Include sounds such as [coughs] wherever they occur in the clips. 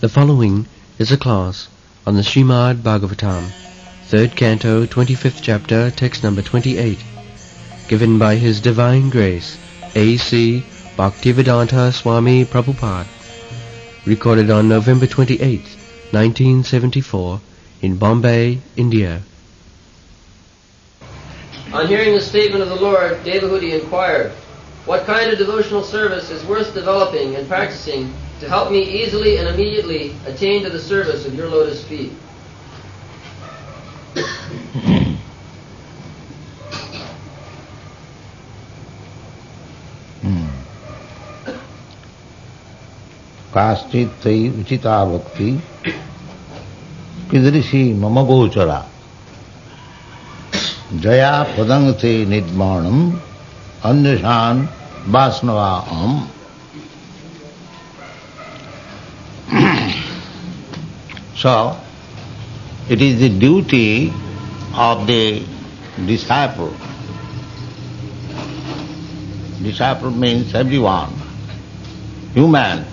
The following is a class on the Srimad Bhagavatam, third canto, 25th chapter, text number 28, given by His Divine Grace, A.C. Bhaktivedanta Swami Prabhupada, recorded on November 28, 1974, in Bombay, India. On hearing the statement of the Lord, Devahuti inquired, What kind of devotional service is worth developing and practicing to help me easily and immediately attain to the service of your lotus feet? काश्चित तयि Uchida भक्ति कीदृशी मम गोचरा जया पदंग ते निर्माणम अन्यशान वासनवा अहम so it is the duty of the disciple disciple means everyone human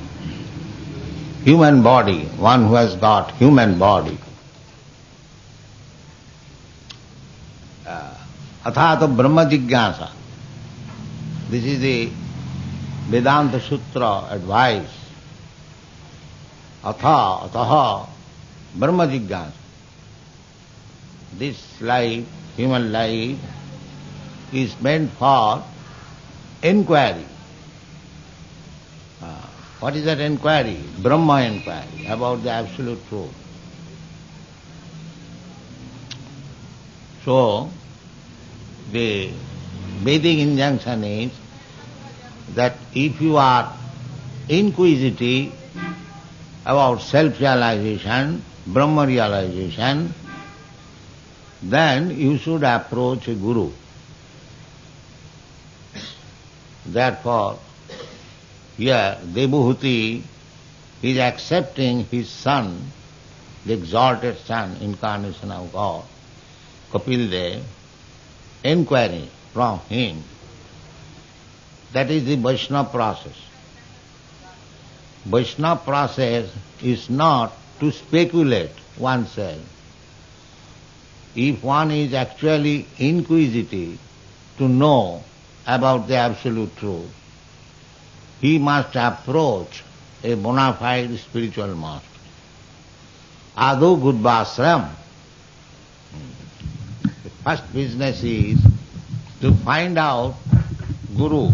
human body one who has got human body अर्थात ब्रह्म जिज्ञासा this is the वेदांत सूत्र advice अथ अतः ब्रह्म जिज्ञासा this life human life is meant for inquiry what is that inquiry? Brahma inquiry about the absolute truth. So, the Vedic injunction is that if you are inquisitive about self-realization, Brahma realization, then you should approach a guru. Therefore, here Devahuti is accepting his son, the exalted son, incarnation of God, Kapil Dev, inquiry from him. That is the Vaishnava process. Vaishnava process is not to speculate oneself. If one is actually inquisitive to know about the absolute truth, he must approach a bona fide spiritual master. Adu Gudvasram. The hmm. first business is to find out Guru.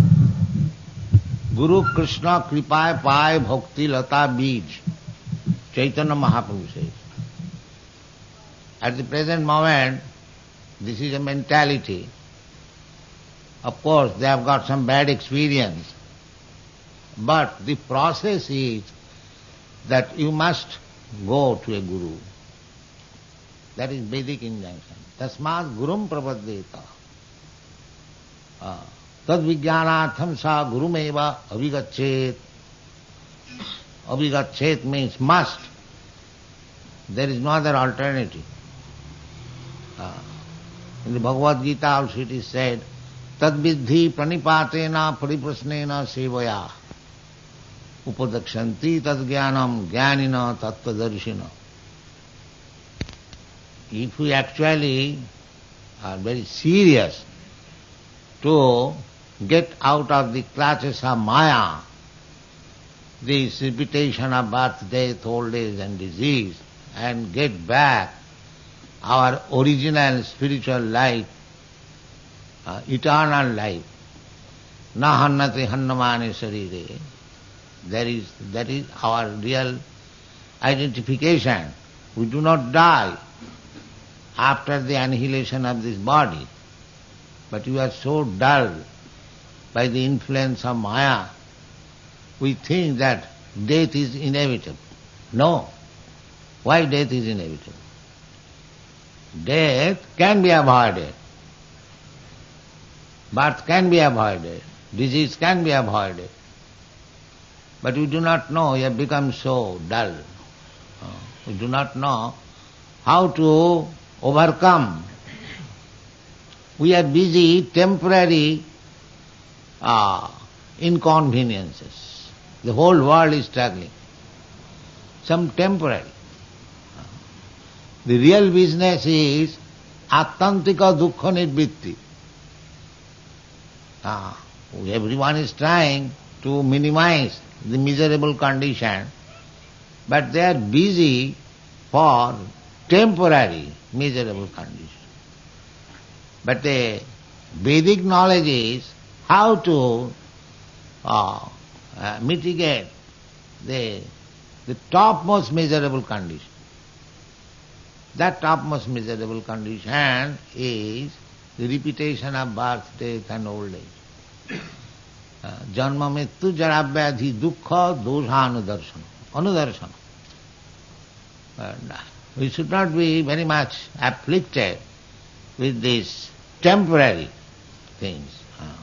Guru Krishna Kripa Pai Bhakti Lata Bij. Chaitanya Mahaprabhu says. At the present moment, this is a mentality. Of course, they have got some bad experience. But the process is that you must go to a guru. That is Vedic injunction. Tasmat gurum prapaddeta. Tad vijnanatham sa gurumeva avigachet. Avigachet means must. There is no other alternative. Uh, in the Bhagavad Gita also it is said, Tad vidhi pranipatena pariprasnena sevaya. Upadakshanti tad jnanam jnanina tattvadarshina. If we actually are very serious to get out of the clutches of Maya, this repetition of birth, death, old age and disease, and get back our original spiritual life, uh, eternal life. Na hannati hannamane sarire. That is, that is our real identification. We do not die after the annihilation of this body. But you are so dull by the influence of Maya, we think that death is inevitable. No. Why death is inevitable? Death can be avoided. Birth can be avoided. Disease can be avoided. But we do not know, we have become so dull. Uh, we do not know how to overcome. We are busy temporary uh, inconveniences. The whole world is struggling. some temporary. The real business is attantika dukkha nirvitti. Ah, everyone is trying to minimize the miserable condition, but they are busy for temporary miserable condition. But the Vedic knowledge is how to uh, uh, mitigate the, the topmost miserable condition. That topmost miserable condition is the repetition of birth, death and old age. जन्म मृत्यु जरा व्याधि दुख दोषानुदर्शन अनुदर्शन we should not be very much afflicted with these temporary things. Uh,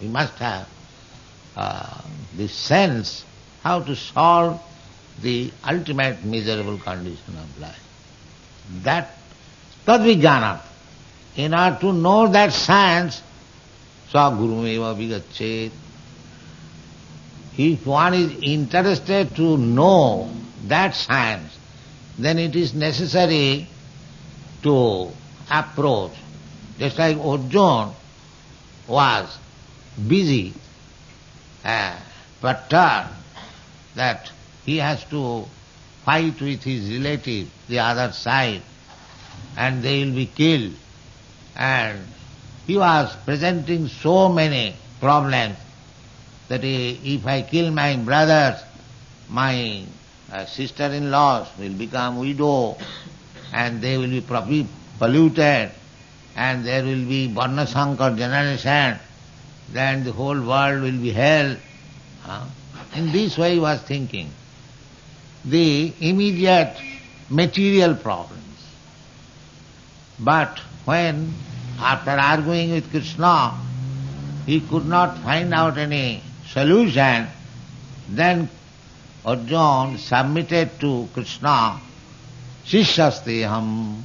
we must have uh, the sense how to solve the ultimate miserable condition of life. That tadvijnana. In order to know that science, sa gurumeva vigachet. If one is interested to know that science, then it is necessary to approach. Just like Arjuna was busy, uh, perturbed that he has to fight with his relative, the other side, and they will be killed. And he was presenting so many problems that if I kill my brothers, my uh, sister-in-laws will become widow and they will be polluted and there will be Varna Sankar generation, then the whole world will be hell. Huh? In this way he was thinking. The immediate material problems. But when, after arguing with Krishna, he could not find out any solution, then Arjuna submitted to Krishna, Shishyasteham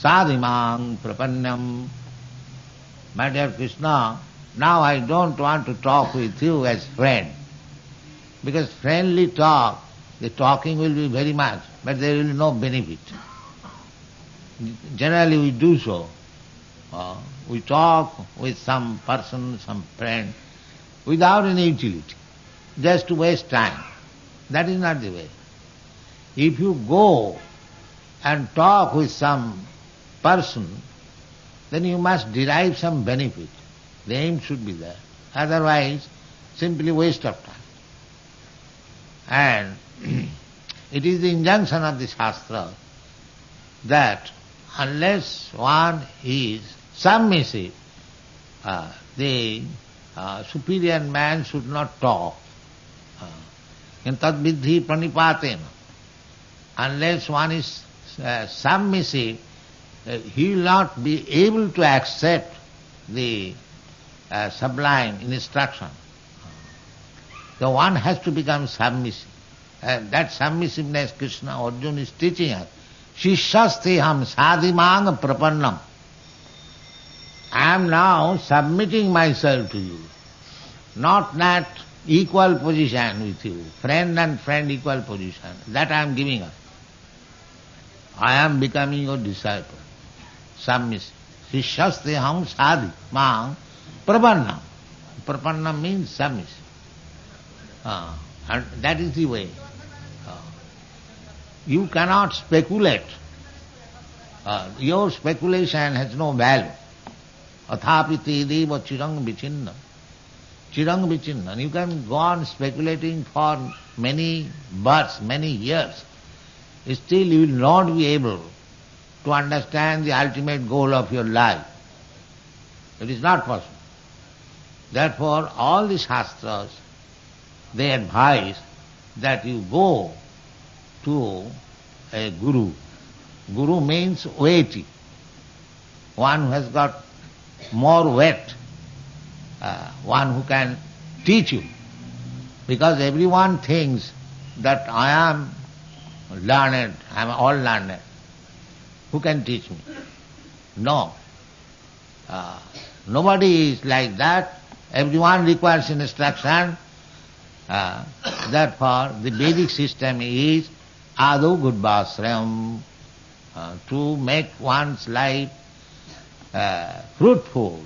sadhimang prapannam. My dear Krishna, now I don't want to talk with you as friend. Because friendly talk, the talking will be very much, but there will be no benefit. Generally we do so. Uh, we talk with some person, some friend, without any utility just to waste time. That is not the way. If you go and talk with some person, then you must derive some benefit. The aim should be there. Otherwise, simply waste of time. And [clears throat] it is the injunction of the Shastra that unless one is submissive, uh, the uh, superior man should not talk. Tadvidhi pranipaten. Unless one is uh, submissive, uh, he will not be able to accept the uh, sublime instruction. The one has to become submissive. And that submissiveness Krishna Arjuna is teaching us. Shishyasteham sadhimang prapannam. I am now submitting myself to you. Not that equal position with you, friend and friend equal position. That I am giving up. I am becoming your disciple. साम्य से हम साधि माँ प्रपन्न प्रपन्न mean साम्य that is the way you cannot speculate your speculation has no value अथापि तेदेव चिरंग विचिन्न चिरंग विचिन्न you can go on speculating for many birth many years still you will not be able to understand the ultimate goal of your life. It is not possible. Therefore, all the Shastras, they advise that you go to a guru. Guru means weighty, one who has got more weight uh, one who can teach you. Because everyone thinks that I am learned, I am all learned. Who can teach me? No. Uh, nobody is like that. Everyone requires instruction. Uh, therefore, the Vedic system is adu gudbasrayam, uh, to make one's life uh, fruitful.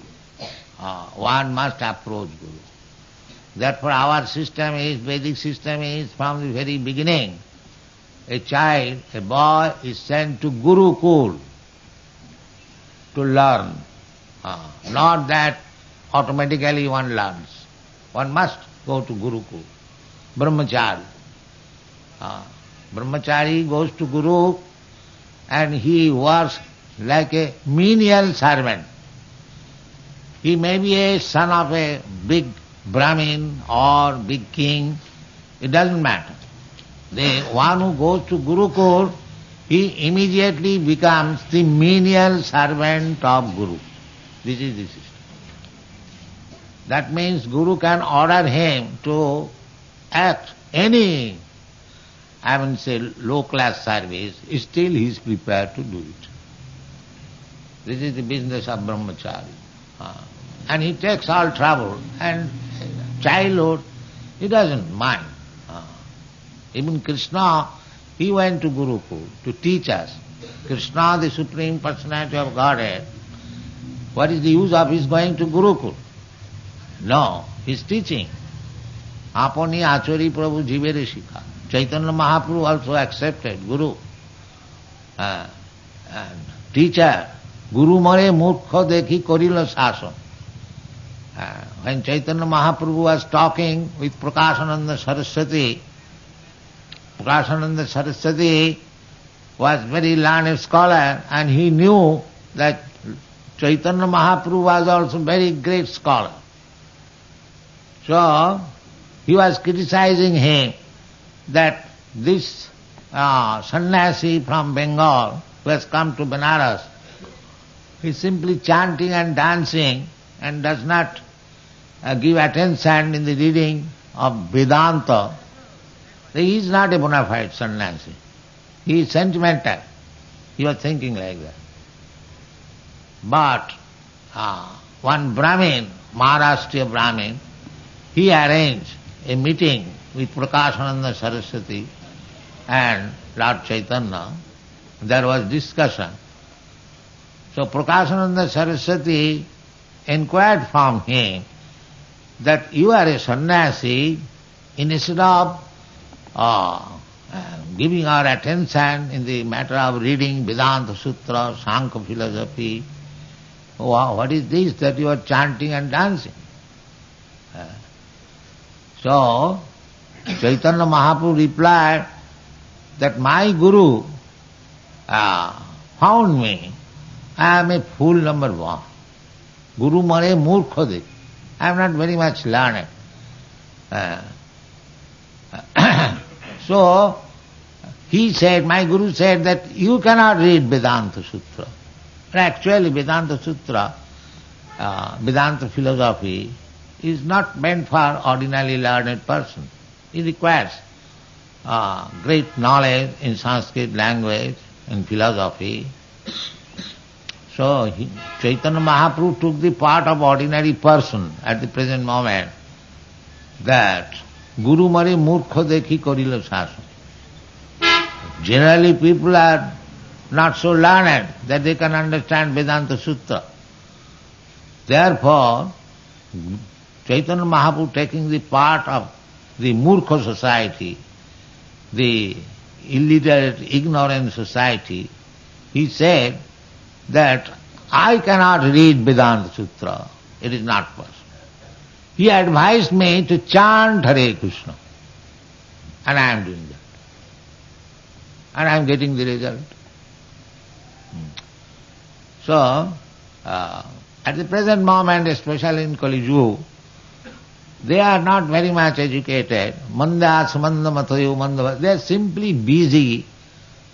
Uh, one must approach Guru. Therefore, our system is, Vedic system is from the very beginning. A child, a boy is sent to Gurukul to learn. Uh, not that automatically one learns. One must go to Gurukul. Brahmachari. Uh, brahmachari goes to Guru and he works like a menial servant. He may be a son of a big Brahmin or big king, it doesn't matter. The one who goes to Gurukul, he immediately becomes the menial servant of Guru. This is the system. That means Guru can order him to act any, I won't say low class service, still he is prepared to do it. This is the business of brahmachari. Uh, and he takes all trouble and childhood, he doesn't mind. Uh, even Krishna, he went to Gurukul to teach us. Krishna, the Supreme Personality of Godhead, what is the use of his going to Gurukul? No, he's teaching. Apani Achari Prabhu Jivere Shikha. Chaitanya Mahaprabhu also accepted Guru. Uh, and teacher, Guru Mare Murkha Dekhi Korila Sasam. Uh, when Chaitanya Mahaprabhu was talking with Prakashananda Saraswati, Prakashananda Saraswati was very learned scholar and he knew that Chaitanya Mahaprabhu was also very great scholar. So, he was criticizing him that this uh, sannyasi from Bengal who has come to Benares is simply chanting and dancing and does not uh, give attention in the reading of Vedanta. He is not a bona fide sannyasi. He is sentimental. He was thinking like that. But uh, one Brahmin, Maharashtriya Brahmin, he arranged a meeting with Prakashananda Saraswati and Lord Chaitanya. There was discussion. So Prakashananda Saraswati inquired from him that you are a sannyasi, instead of uh, giving our attention in the matter of reading Vedanta Sutra, Sankhya philosophy, what is this that you are chanting and dancing? Uh, so, Chaitanya Mahaprabhu replied that my Guru uh, found me. I am a fool number one. Guru mare murkha I am not very much learned. Uh, so, he said, my Guru said that you cannot read Vedanta Sutra. But actually Vedanta Sutra, uh, Vedanta philosophy is not meant for ordinarily learned person. It requires uh, great knowledge in Sanskrit language and philosophy. So he, Chaitanya Mahaprabhu took the part of ordinary person at the present moment that Guru Mare Murkha Dekhi Korila Sasana. Generally people are not so learned that they can understand Vedanta Sutra. Therefore, Chaitanya Mahaprabhu taking the part of the Murkha society, the illiterate, ignorant society, he said that I cannot read Vedanta Sutra. It is not possible. He advised me to chant Hare Krishna. And I am doing that. And I am getting the result. Hmm. So, uh, at the present moment, especially in Kali Yuga, they are not very much educated. Manda samanda matayo manda. They are simply busy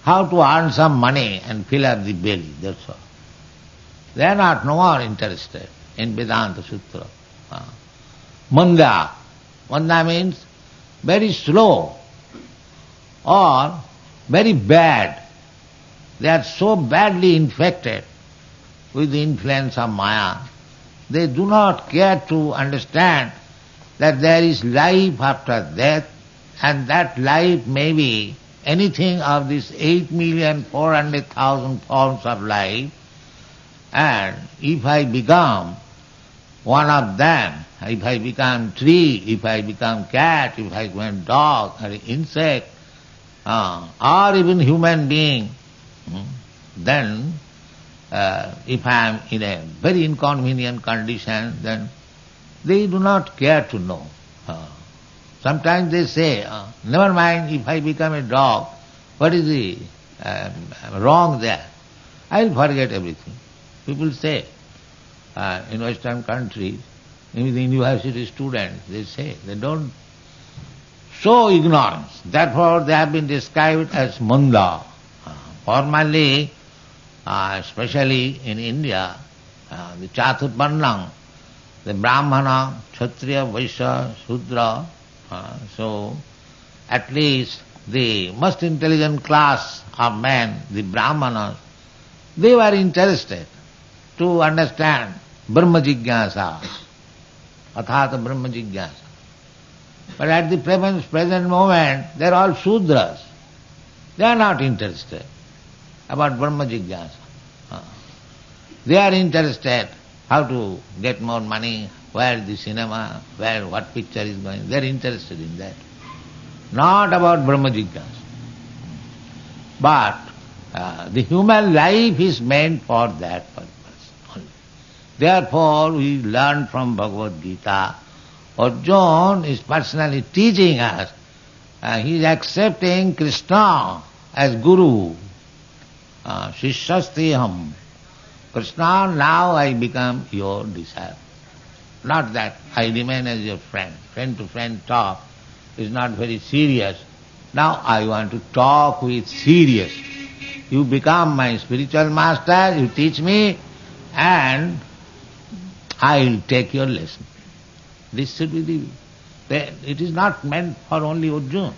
how to earn some money and fill up the belly, that's all. They are not no more interested in Vedanta Sutra. Uh, manda. Manda means very slow or very bad. They are so badly infected with the influence of Maya. They do not care to understand that there is life after death and that life may be anything of this 8,400,000 forms of life and if I become one of them, if I become tree, if I become cat, if I become dog or insect, uh, or even human being, hmm, then uh, if I am in a very inconvenient condition, then they do not care to know. Uh, sometimes they say, uh, never mind if I become a dog, what is the um, wrong there? I will forget everything. People say, uh, in Western countries, even the university students, they say, they don't show ignorance. Therefore, they have been described as manda. Uh, formerly, uh, especially in India, uh, the Chaturvarnam, the Brahmana, Kshatriya, Vaishya, Sudra, uh, so at least the most intelligent class of men, the Brahmanas, they were interested to understand Brahma Jigyasa, Athata Brahma Jigyasa. But at the present, moment, they are all Sudras. They are not interested about Brahma They are interested how to get more money, where the cinema, where what picture is going. They are interested in that. Not about Brahma. But uh, the human life is meant for that purpose. Therefore, we learn from Bhagavad Gita, Arjuna is personally teaching us. Uh, he is accepting Krishna as Guru. Uh, Shishyastiham. Krishna, now I become your disciple. Not that I remain as your friend. Friend to friend talk is not very serious. Now I want to talk with serious. You become my spiritual master, you teach me, and I will take your lesson. This should be the... It is not meant for only Arjuna.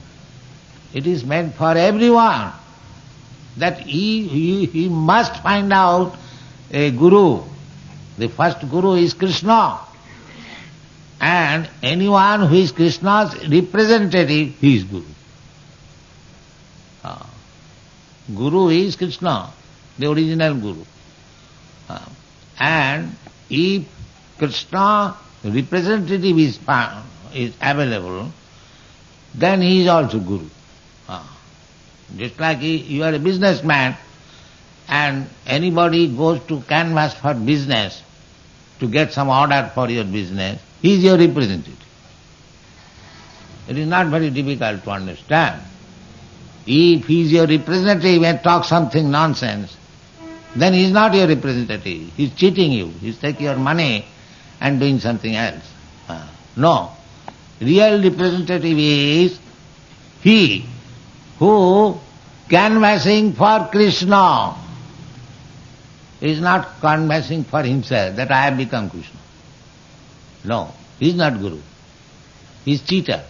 It is meant for everyone. That he, he, he must find out a guru. The first guru is Krishna. And anyone who is Krishna's representative, he is guru. Ah. Guru is Krishna, the original guru. Ah. And if Krishna representative is, is available, then he is also guru. Ah. Just like he- you are a businessman and anybody goes to canvass for business to get some order for your business, he is your representative. It is not very difficult to understand. If he is your representative and talks something nonsense, then he is not your representative. He is cheating you. He is taking your money and doing something else. Ah, no. Real representative is he who canvassing for Krishna is not canvassing for himself that I have become Krishna. No, he is not Guru. He is cheater.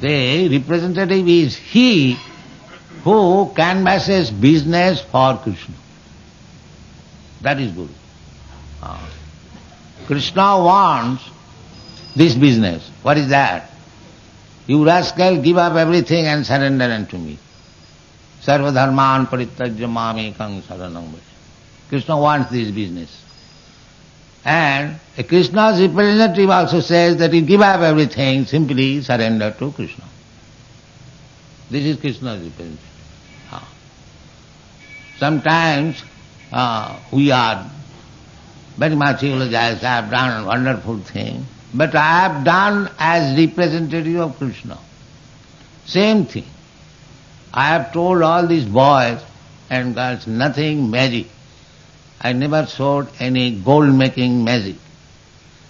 The representative is he who canvasses business for Krishna. That is Guru. Krishna wants this business. What is that? You rascal, give up everything and surrender unto me. Sarva dharman paritajya mamekang saranam. Krishna wants this business. And Krishna's representative also says that you give up everything, simply surrender to Krishna. This is Krishna's representative. Ah. Sometimes uh, we are very much eulogized, I have done a wonderful thing, but I have done as representative of Krishna. Same thing. I have told all these boys and girls nothing magic. I never showed any gold making magic.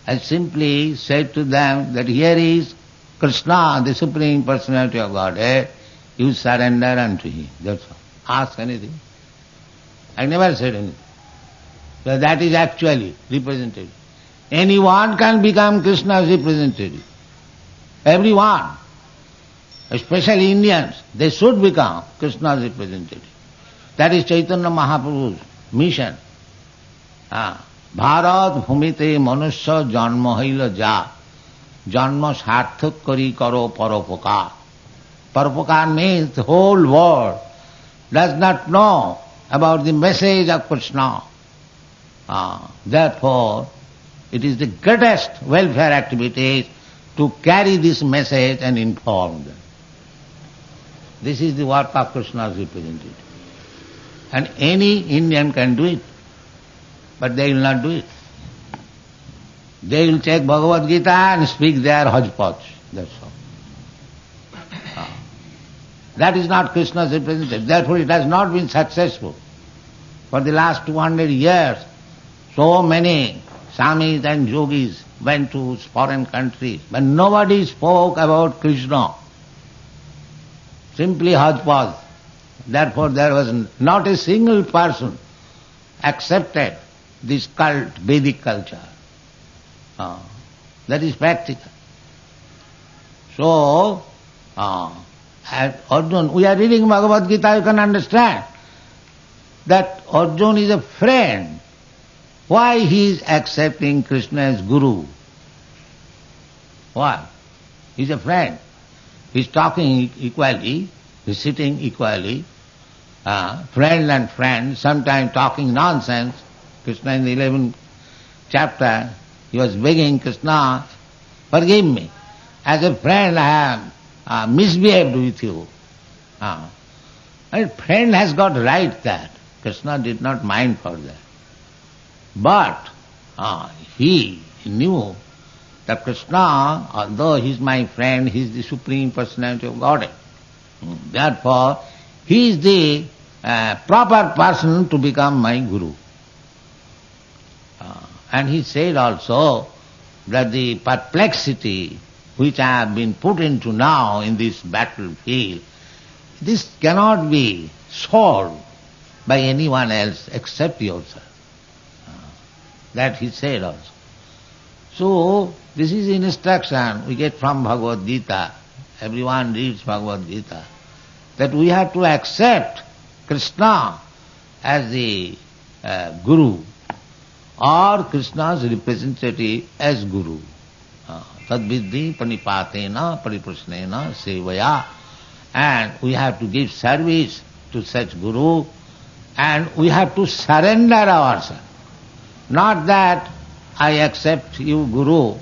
I simply said to them that here is Krishna, the Supreme Personality of Godhead, you surrender unto Him. That's all. Ask anything. I never said anything. So that is actually representative. Anyone can become Krishna's representative. Everyone. Especially Indians, they should become Krishna's representative. That is Chaitanya Mahaprabhu's mission. Ah, Bharat bhumite manusya janma haila ja Janma sarthak kari karo paropakar. Paropakar means the whole world does not know about the message of Krishna. Ah, therefore, it is the greatest welfare activity to carry this message and inform them. This is the work of Krishna's representative. And any Indian can do it, but they will not do it. They will take Bhagavad Gita and speak their hodgepodge. That's all. Ah. That is not Krishna's representative. Therefore it has not been successful. For the last 200 years, so many swamis and yogis went to foreign countries, but nobody spoke about Krishna. Simply hodgepodge. Therefore there was not a single person accepted this cult, Vedic culture. Uh, that is practical. So, uh, at Arjun, we are reading Bhagavad Gita, you can understand that Arjun is a friend. Why he is accepting Krishna as Guru? Why? He's a friend. He's talking equally, he's sitting equally, uh, friend and friend, sometimes talking nonsense. Krishna in the 11th chapter, he was begging Krishna, forgive me. As a friend, I have uh, misbehaved with you. Uh, a friend has got right that. Krishna did not mind for that. But uh, he knew that Krishna, although he is my friend, he is the Supreme Personality of Godhead. Therefore, he is the uh, proper person to become my Guru. Uh, and he said also that the perplexity which I have been put into now in this battlefield, this cannot be solved by anyone else except yourself. Uh, that he said also. So, this is instruction we get from Bhagavad Gita. Everyone reads Bhagavad Gita. That we have to accept Krishna as the uh, Guru or Krishna's representative as Guru. Tadviddhi panipatena pariprasnena sevaya. And we have to give service to such Guru and we have to surrender ourselves. Not that I accept you Guru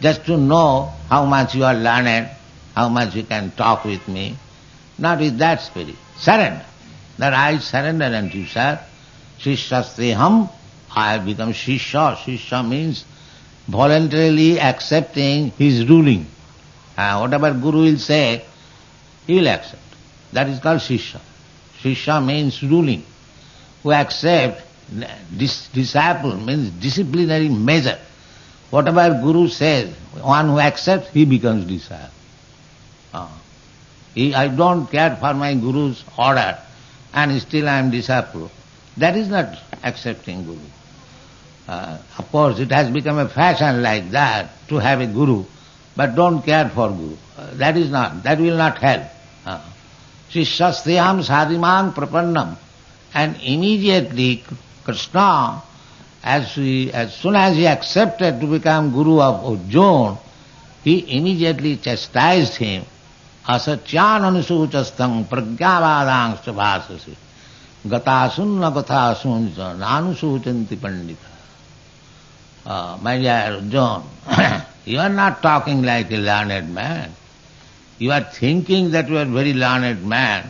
just to know how much you are learned, how much you can talk with me. Not with that spirit. Surrender. That I surrender unto you, sir. Shishyastriham, I have become Shishya. Shishya means voluntarily accepting his ruling. Uh, whatever Guru will say, he will accept. That is called Shishya. Shishya means ruling. Who accept, dis- disciple means disciplinary measure. Whatever Guru says, one who accepts, he becomes disciple. Uh, he, I don't care for my Guru's order and still I am disciple. That is not accepting Guru. Uh, of course, it has become a fashion like that to have a guru, but don't care for guru. Uh, that is not, that will not help. Shishyastriyam sadimang prapannam. And immediately Krishna, as, he, as soon as he accepted to become guru of Arjuna, he immediately chastised him. Asatyan anusuchastang pragyavadang bhasasi. Gatasunna gathasunja nanusuchanti pandita. Uh, my dear John, [coughs] you are not talking like a learned man. You are thinking that you are very learned man,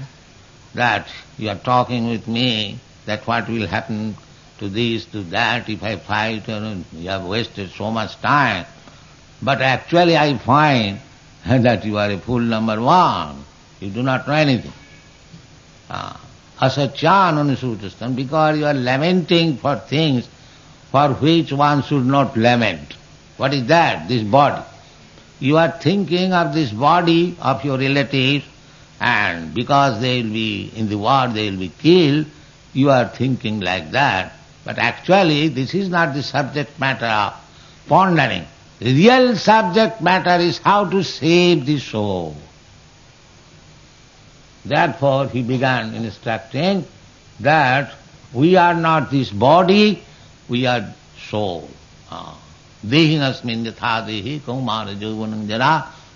that you are talking with me, that what will happen to this, to that, if I fight, you have wasted so much time. But actually I find [laughs] that you are a fool number one. You do not know anything. Uh, Asachan because you are lamenting for things for which one should not lament. What is that? This body. You are thinking of this body of your relatives and because they will be in the war, they will be killed, you are thinking like that. But actually this is not the subject matter of pondering. The real subject matter is how to save the soul. Therefore he began instructing that we are not this body, we are soul. Uh, Dehinasmin yatha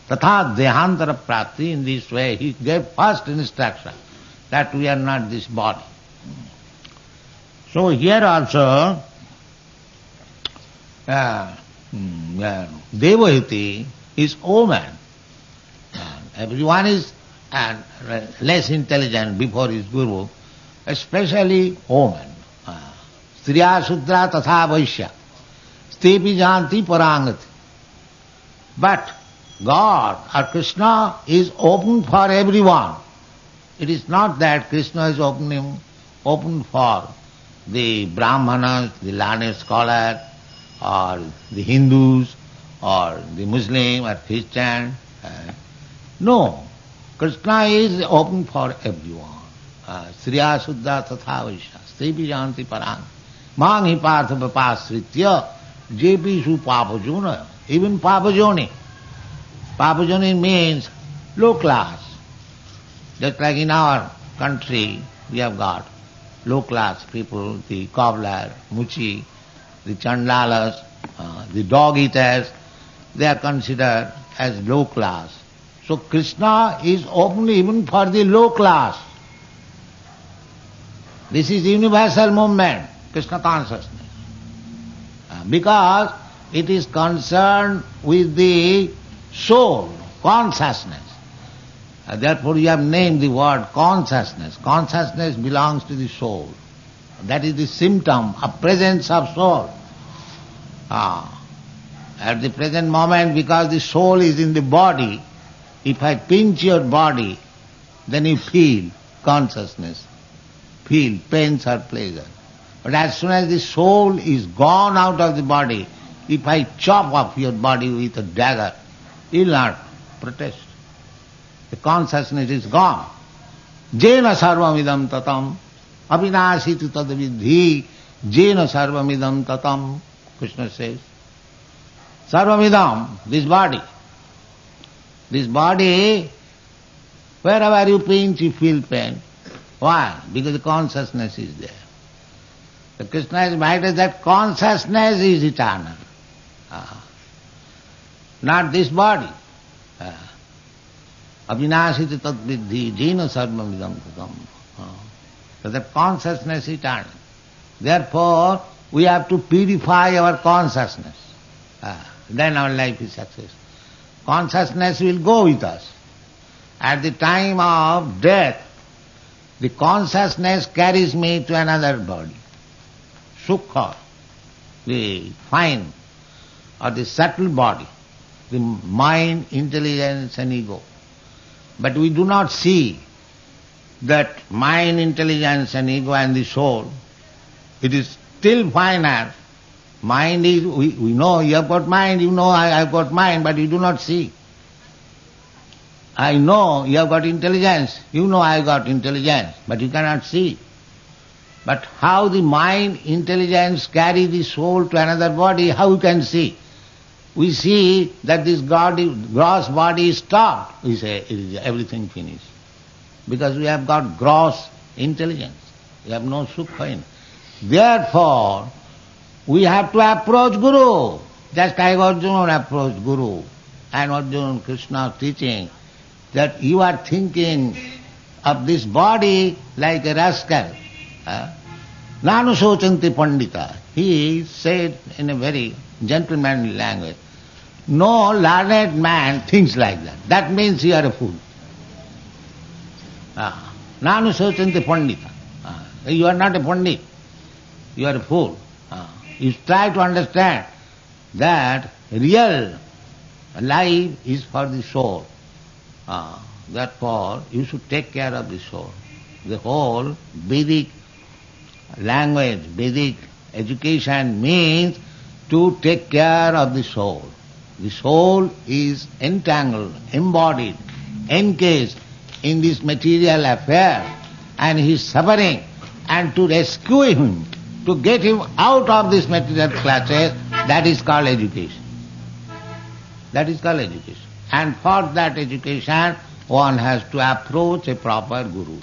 tatha dehantara prapti. In this way he gave first instruction that we are not this body. So here also uh, mm, uh, Devahiti is woman. Uh, everyone is uh, less intelligent before his guru, especially woman. Striya Sudra Tatha Vaishya. Stepi Janti Parangati. But God or Krishna is open for everyone. It is not that Krishna is open, open for the Brahmanas, the learned scholar, or the Hindus, or the Muslim or Christian. Eh? No. Krishna is open for everyone. Eh, Sriya Suddha Tatha Vaishya. Stepi Janti Parangati. Mang hi partha vipasritya jepishu papajuna. Even papajoni. Papajoni means low class. Just like in our country, we have got low class people, the cobbler, muchi, the chandalas, uh, the dog eaters, they are considered as low class. So Krishna is open even for the low class. This is universal movement. Krishna consciousness. Uh, because it is concerned with the soul, consciousness. Therefore you have named the word consciousness. Consciousness belongs to the soul. That is the symptom of presence of soul. Ah. At the present moment, because the soul is in the body, if I pinch your body, then you feel consciousness, feel pains or pleasure. But as soon as the soul is gone out of the body, if I chop off your body with a dagger, you'll not protest. The consciousness is gone. Jena sarvamidam tatam avinashiti tadavidhi jena sarvamidam tatam, Krishna says. Sarvamidam, this body. This body, wherever you pinch, you feel pain. Why? Because the consciousness is there. The Krishna is that consciousness is eternal. Uh, not this body. Uh, Avinashiti tat vidhi jina sarvamidam tatam. Uh, so that consciousness is eternal. Therefore, we have to purify our consciousness. Uh, then our life is successful. Consciousness will go with us. At the time of death, the consciousness carries me to another body sukha, the fine or the subtle body, the mind, intelligence and ego. But we do not see that mind, intelligence and ego and the soul, it is still finer. Mind is, we, we know you have got mind, you know I have got mind, but you do not see. I know you have got intelligence, you know I got intelligence, but you cannot see. But how the mind, intelligence carry the soul to another body, how you can see? We see that this body, gross body is stopped. We say everything finished. Because we have got gross intelligence. We have no sukha Therefore, we have to approach Guru. Just like Arjuna approached Guru. And Arjuna Krishna teaching that you are thinking of this body like a rascal. Nanu Sochanti Pandita. He said in a very gentlemanly language, no learned man thinks like that. That means you are a fool. Ah, nanu Sochanti Pandita. Ah, you are not a Pandit. You are a fool. Ah, you try to understand that real life is for the soul. Therefore, you should take care of the soul. The whole Vedic language, Vedic education means to take care of the soul. The soul is entangled, embodied, encased in this material affair and he is suffering and to rescue him, to get him out of this material clutches, that is called education. That is called education. And for that education, one has to approach a proper guru,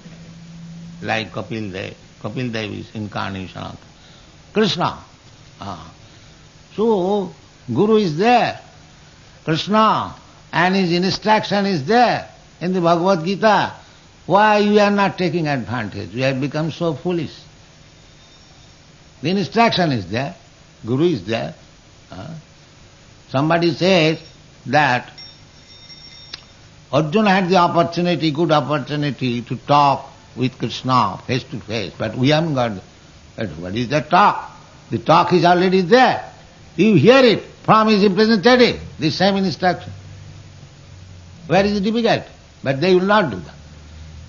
like Kapil Dev. Kapil Dev is incarnation of Krishna. Ah. So, Guru is there. Krishna and his instruction is there in the Bhagavad Gita. Why you are not taking advantage? We have become so foolish. The instruction is there. Guru is there. Somebody says that Arjuna had the opportunity, good opportunity to talk with Krishna face to face, but we haven't got what is the talk? The talk is already there. You hear it from his representative, the same instruction. Where is the difficulty? But they will not do that.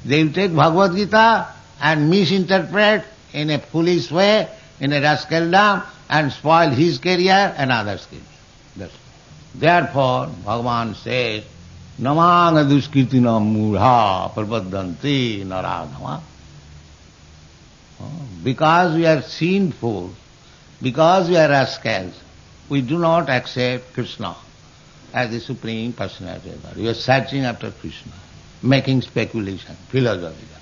They will take Bhagavad Gita and misinterpret in a foolish way, in a rascaldom, and spoil his career and others' career. Therefore, Bhagavan says, Namanga duskritina mudha prabhadanti naradhama. Oh, because we are sinful, because we are rascals, we do not accept Krishna as the Supreme Personality of God. We are searching after Krishna, making speculation, philosophy.